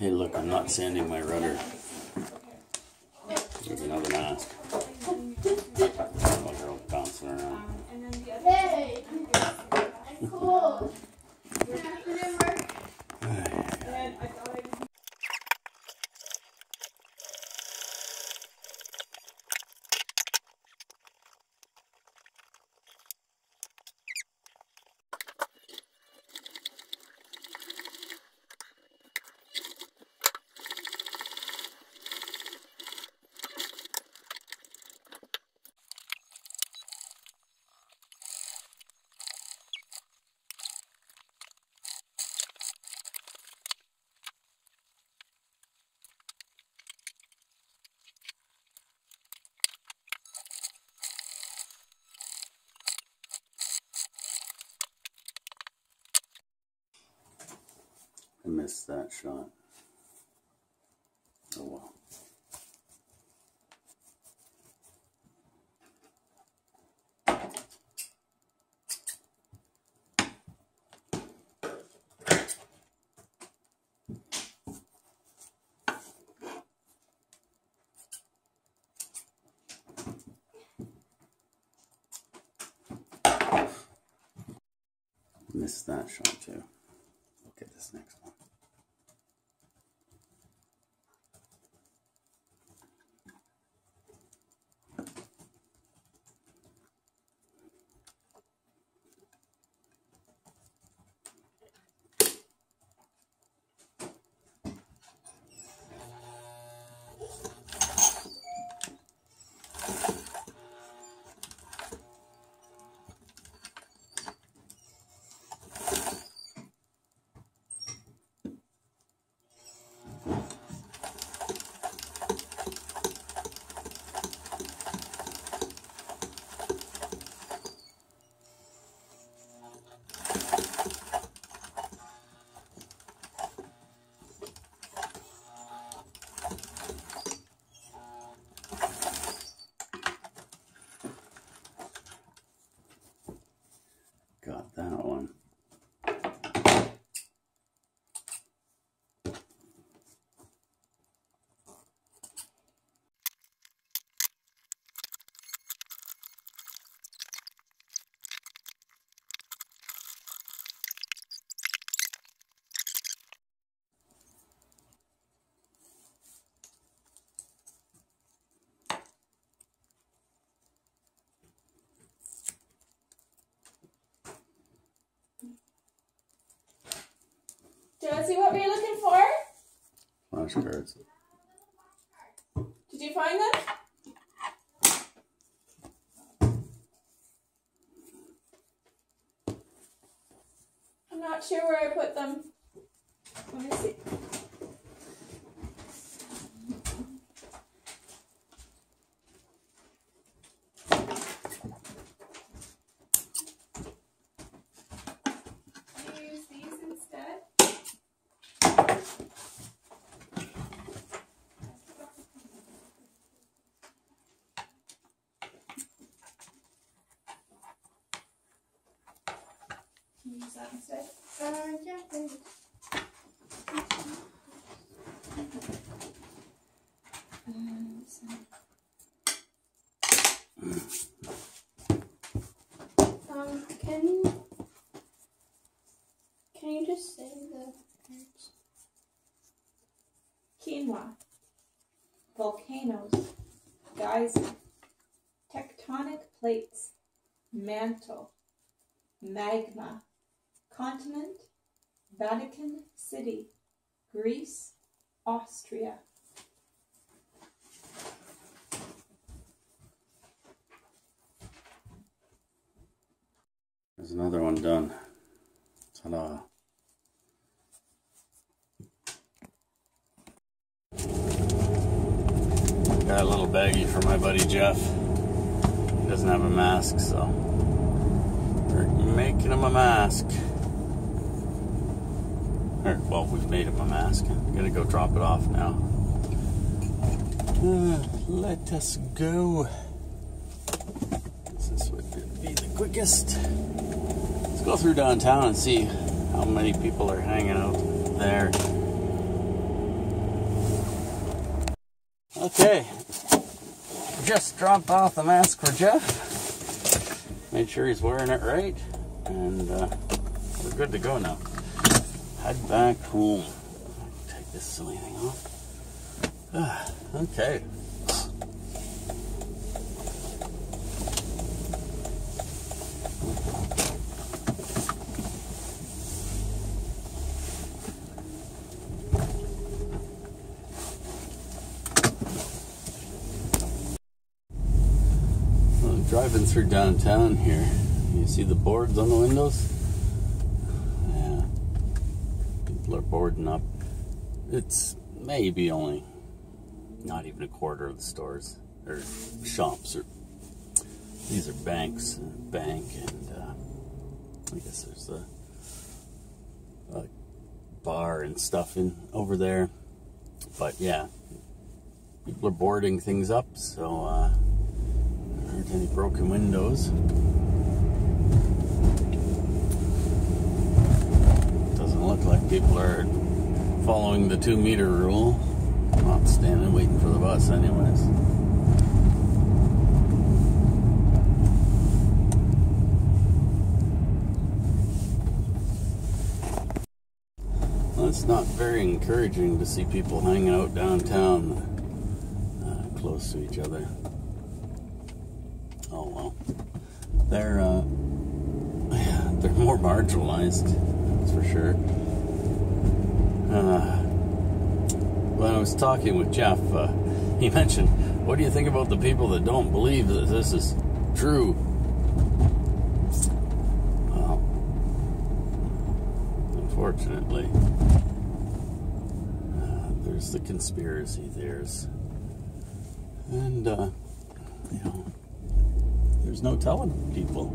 Hey, look, I'm not sanding my rudder. There's another mask. Oh, they're all bouncing around. Hey, I'm I missed that shot. Oh well. Missed that shot too. Look at this next one. Got that one. Josie, what were you looking for? Flashcards. Did you find them? I'm not sure where I put them. Let me see. Can you use these instead? Uh. Um, can you just say the quinoa, volcanoes, geyser, tectonic plates, mantle, magma, continent, Vatican City, Greece, Austria. There's another one done. Ta-da. Got a little baggie for my buddy Jeff. He doesn't have a mask, so we're making him a mask. Or, well, we've made him a mask. I'm gonna go drop it off now. Uh, let us go. This would be the quickest. Let's go through downtown and see how many people are hanging out there. Okay. Just dropped off the mask for Jeff. Made sure he's wearing it right. And uh, we're good to go now. Head back home. Take this silly thing off. Ah, okay. Driving through downtown here, you see the boards on the windows? Yeah. People are boarding up. It's maybe only not even a quarter of the stores or shops or these are banks, uh, bank and uh, I guess there's a, a bar and stuff in over there. But yeah, people are boarding things up, so uh, there aren't any broken windows. Doesn't look like people are following the two meter rule. Not standing waiting for the bus, anyways. Well, it's not very encouraging to see people hanging out downtown uh, close to each other. Oh well, they're uh, they're more marginalized, that's for sure. Uh, when I was talking with Jeff, uh, he mentioned, "What do you think about the people that don't believe that this is true?" Well, unfortunately, uh, there's the conspiracy theories, and uh, you know, there's no telling people.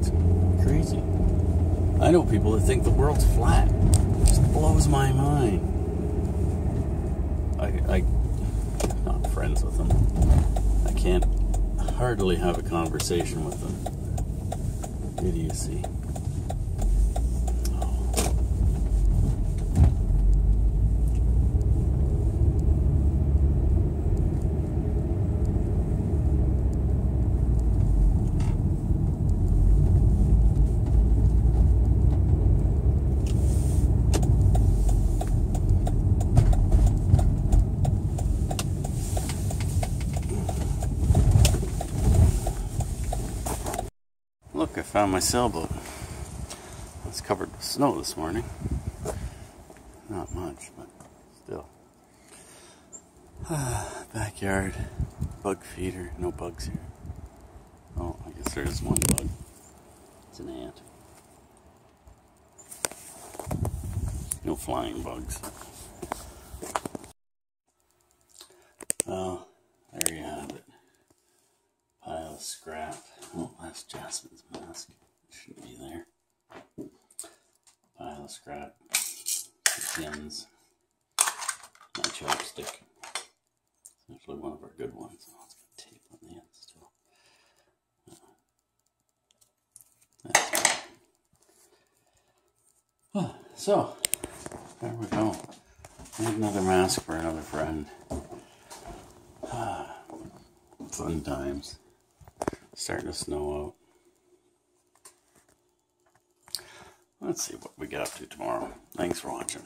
It's crazy. I know people that think the world's flat. Just blows my mind. I, I, I'm not friends with them. I can't hardly have a conversation with them. Idiocy. Look, I found my sailboat. It's covered with snow this morning. Not much, but still. Backyard, bug feeder, no bugs here. Oh, I guess there is one bug. It's an ant. No flying bugs. Oh, there you have it. Pile of scrap. Oh, that's Jasmine's mask. It shouldn't be there. Pile of scrap. Pins. My chopstick. It's actually one of our good ones. Oh, it's got tape on the end still. Oh, so, there we go. Made another mask for another friend. Fun times. Starting to snow out. Let's see what we get up to tomorrow. Thanks for watching.